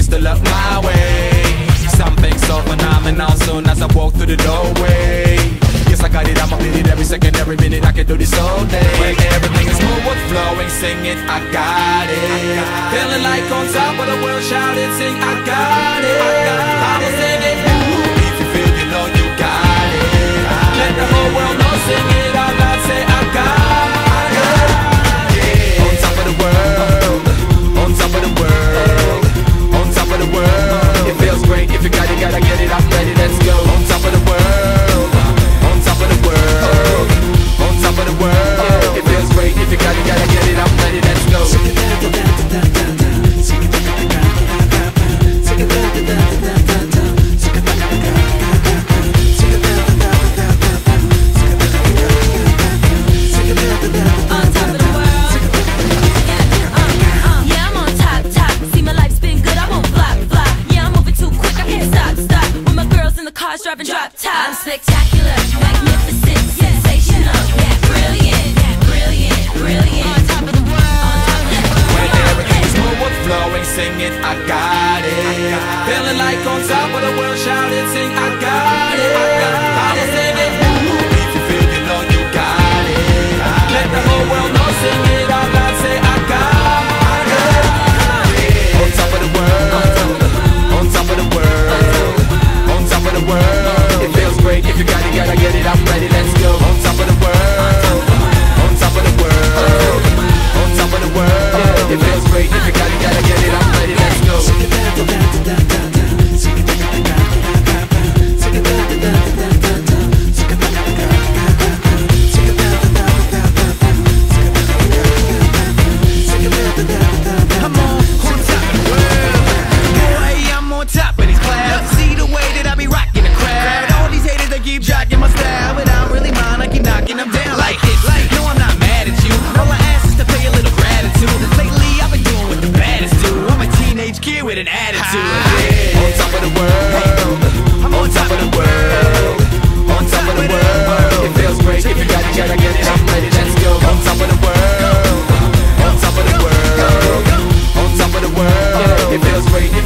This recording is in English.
used to look my way. Something so phenomenal soon as I walk through the doorway. Yes, I got it, I'ma beat it every second, every minute I can do this all day. When everything is smooth, flowing, singing, I got it. Feeling like on top of the world, shouting, sing, I got it Feeling like on top of the world, shout and sing, I got it. I got it. attitude. On top of the world, on top of the world, on top of the world. It feels great if you got it, gotta get it. I'm ready, let's go. On top of the world, on top of the world, on top of the world. It feels great.